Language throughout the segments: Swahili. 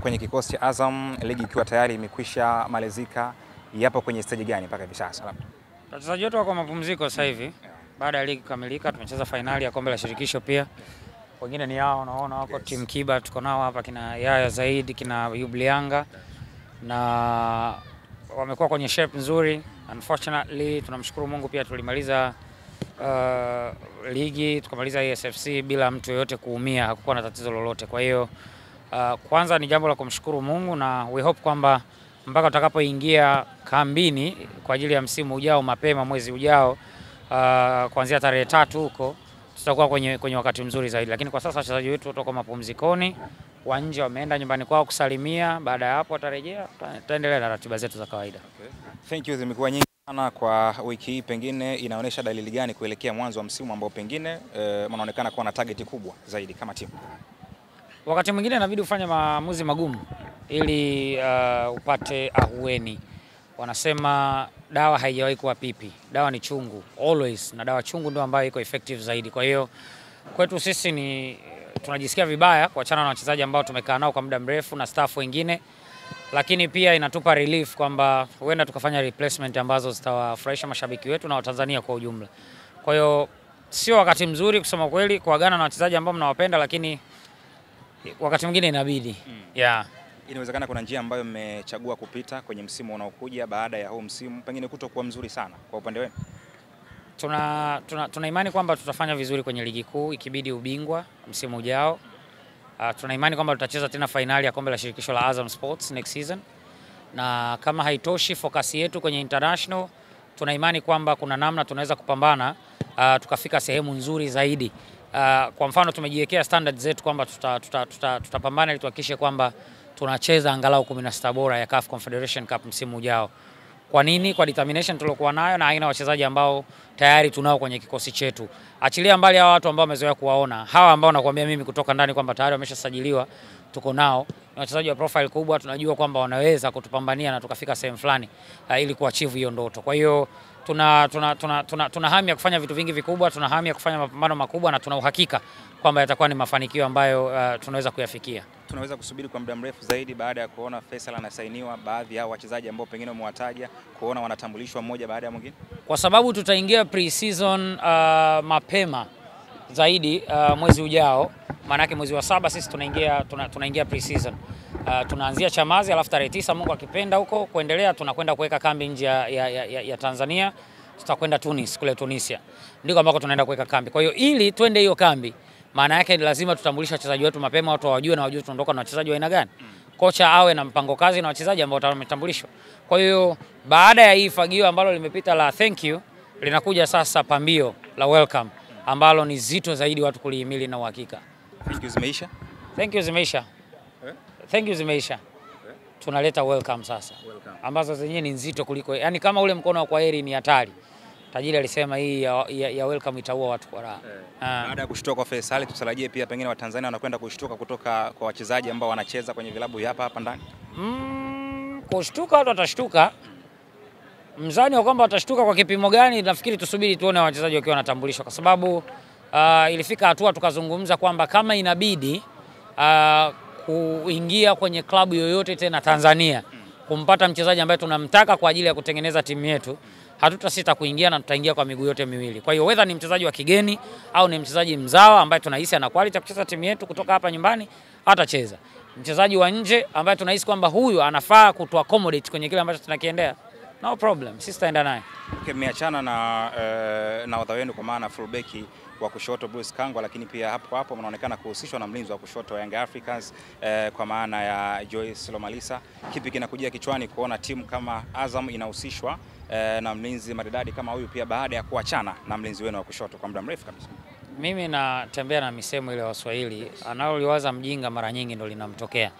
Kwenye kikosi cha Azam, ligi ikiwa tayari imekwisha malizika, yapo kwenye stage gani mpaka hivi sasa? Labda Wachezaji wetu wako mapumziko sasa hivi baada ya ligi kukamilika. Tumecheza fainali ya kombe la shirikisho pia, wengine ni hao unaona wako Yes. timu Kiba, tuko nao hapa kina Yaya Zaidi, kina Yublianga na wamekuwa kwenye shape nzuri. Unfortunately, tunamshukuru Mungu pia tulimaliza uh, ligi tukamaliza ESFC bila mtu yoyote kuumia, hakukuwa na tatizo lolote. Kwa hiyo uh, kwanza ni jambo la kumshukuru Mungu na we hope kwamba mpaka tutakapoingia kambini kwa ajili ya msimu ujao mapema mwezi ujao uh, kuanzia tarehe tatu huko tutakuwa kwenye, kwenye wakati mzuri zaidi, lakini kwa sasa wachezaji wetu watoka mapumzikoni, wa nje wameenda nyumbani kwao kusalimia. Baada ya hapo watarejea, tutaendelea na ratiba zetu za kawaida. Okay. thank you zimekuwa nyingi sana kwa wiki hii, pengine inaonyesha dalili gani kuelekea mwanzo wa msimu ambao pengine eh, mnaonekana kuwa na target kubwa zaidi kama timu? Wakati mwingine inabidi ufanye maamuzi magumu ili uh, upate ahueni. Wanasema dawa haijawahi kuwa pipi, dawa ni chungu always, na dawa chungu ndio ambayo iko effective zaidi. Kwa hiyo kwetu sisi ni tunajisikia vibaya kuachana na wachezaji ambao tumekaa nao kwa muda mrefu na staff wengine, lakini pia inatupa relief kwamba huenda tukafanya replacement ambazo zitawafurahisha mashabiki wetu na Watanzania kwa ujumla. Kwa hiyo sio wakati mzuri kusema kweli kuagana na wachezaji ambao mnawapenda, lakini wakati mwingine inabidi mm. yeah. Inawezekana kuna njia ambayo mmechagua kupita kwenye msimu unaokuja baada ya huu msimu pengine kutokuwa mzuri sana kwa upande wenu. Tuna, tuna, tuna imani kwamba tutafanya vizuri kwenye ligi kuu ikibidi ubingwa msimu ujao. Uh, tuna imani kwamba tutacheza tena fainali ya kombe la shirikisho la Azam Sports next season, na kama haitoshi focus yetu kwenye international, tuna imani kwamba kuna namna tunaweza kupambana uh, tukafika sehemu nzuri zaidi. Uh, kwa mfano tumejiwekea standard zetu kwamba tutapambana tuta, tuta, tuta ili tuhakikishe kwamba tunacheza angalau 16 bora ya CAF Confederation Cup msimu ujao. Kwa nini? Kwa determination tuliokuwa nayo na aina wachezaji ambao tayari tunao kwenye kikosi chetu. Achilia mbali hawa watu ambao wamezoea kuwaona, hawa ambao nakwambia mimi kutoka ndani kwamba tayari wameshasajiliwa, tuko nao, ni wachezaji wa profile kubwa, tunajua kwamba wanaweza kutupambania na tukafika sehemu fulani uh, ili kuachieve hiyo ndoto. Kwa hiyo tuna, tuna, tuna, tuna, tuna hamu ya kufanya vitu vingi vikubwa, tuna hamu ya kufanya mapambano makubwa na tuna uhakika kwamba yatakuwa ni mafanikio ambayo uh, tunaweza kuyafikia. Tunaweza kusubiri kwa muda mrefu zaidi baada ya kuona Faisal anasainiwa, baadhi ya wachezaji ambao pengine umewataja kuona wanatambulishwa mmoja baada ya mwingine. kwa sababu tutaingia pre-season uh, mapema zaidi uh, mwezi ujao. Maanake mwezi wa saba sisi tunaingia tuna, tunaingia pre-season uh, tunaanzia Chamazi, alafu tarehe tisa Mungu akipenda huko kuendelea tunakwenda kuweka kambi nje ya, ya, ya, ya Tanzania. Tutakwenda Tunis, kule Tunisia ndiko ambako tunaenda kuweka kambi. Kwa hiyo ili twende hiyo kambi, maana yake lazima tutambulishe wachezaji wetu mapema, watu wajue na wajue tunaondoka na wachezaji wa aina gani. Kocha awe na mpango kazi na wachezaji ambao wametambulishwa. Kwa hiyo baada ya hii fagio ambalo limepita la thank you, linakuja sasa pambio la welcome ambalo ni zito zaidi watu kulihimili na uhakika. Thank you zimeisha. Thank you zimeisha. Eh? Thank you zimeisha. Eh? Tunaleta welcome sasa Welcome. ambazo zenyewe ni nzito kuliko, yani kama ule mkono wa kwaheri ni hatari. Tajiri alisema hii ya, ya, ya welcome itaua watu kwa raha. Eh. Baada ya kushtuka kwa Faisal, tutarajie pia pengine Watanzania wanakwenda kushtuka kutoka kwa wachezaji ambao wanacheza kwenye vilabu hapa hapa ndani. Mm, kushtuka watu watashtuka. Mzani wa kwamba watashtuka kwa kipimo gani, nafikiri tusubiri tuone wachezaji wakiwa wanatambulishwa, kwa sababu uh, ilifika hatua tukazungumza kwamba kama inabidi uh, kuingia kwenye klabu yoyote tena Tanzania kumpata mchezaji ambaye tunamtaka kwa ajili ya kutengeneza timu yetu, hatutasita kuingia na tutaingia kwa miguu yote miwili. Kwa hiyo whether ni mchezaji wa kigeni au ni mchezaji mzawa ambaye tunahisi ana quality ya kucheza timu yetu kutoka hapa nyumbani, atacheza. Mchezaji wa nje ambaye tunahisi kwamba huyu anafaa kutu accommodate kwenye kile ambacho tunakiendea, no problem, sisi tutaenda naye. Okay, mmeachana na uh, na wadha wenu kwa maana fullback wa kushoto Bruce Kangwa, lakini pia hapo hapo mnaonekana kuhusishwa na mlinzi wa kushoto wa Young Africans eh, kwa maana ya Joyce Lomalisa. Kipi kinakujia kichwani kuona timu kama Azam inahusishwa eh, na mlinzi maridadi kama huyu pia baada ya kuachana na mlinzi wenu wa kushoto kwa muda mrefu kabisa? Mimi natembea na misemo ile ya Waswahili, analoliwaza mjinga mara nyingi ndo linamtokea,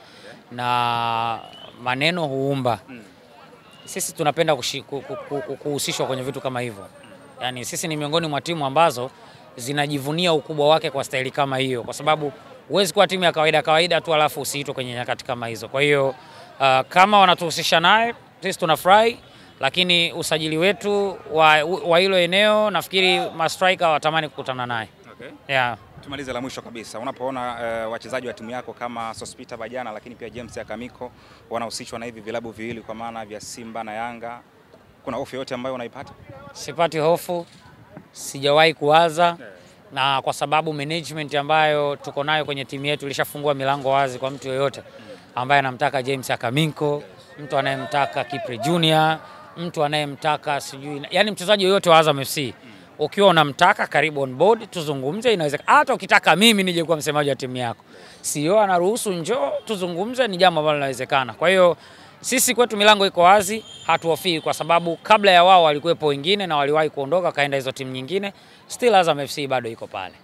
na maneno huumba. Sisi tunapenda kuhusishwa kwenye vitu kama hivyo, yaani sisi ni miongoni mwa timu ambazo zinajivunia ukubwa wake kwa staili kama hiyo, kwa sababu huwezi kuwa timu ya kawaida kawaida tu alafu usiitwe kwenye nyakati kama hizo. Kwa hiyo uh, kama wanatuhusisha naye sisi tunafurahi, lakini usajili wetu wa wa hilo eneo nafikiri mastrika watamani kukutana naye Okay. yeah. Tumalize la mwisho kabisa, unapoona uh, wachezaji wa timu yako kama Sospita Bajana lakini pia James Akamiko wanahusishwa na hivi vilabu viwili kwa maana vya Simba na Yanga, kuna hofu yoyote ambayo unaipata? Sipati hofu, sijawahi kuwaza na kwa sababu management ambayo tuko nayo kwenye timu yetu ilishafungua milango wazi kwa mtu yoyote ambaye anamtaka James Akaminko, mtu anayemtaka Kipre Junior, mtu anayemtaka sijui, yani mchezaji yoyote wa Azam FC ukiwa unamtaka karibu on board, tuzungumze. Inawezekana hata ukitaka mimi nije kuwa msemaji wa timu yako, sio anaruhusu, njoo tuzungumze, ni jambo ambalo linawezekana. Kwa hiyo sisi kwetu milango iko wazi, hatuhofii kwa sababu kabla ya wao walikuwepo wengine na waliwahi kuondoka kaenda hizo timu nyingine, still Azam FC bado iko pale.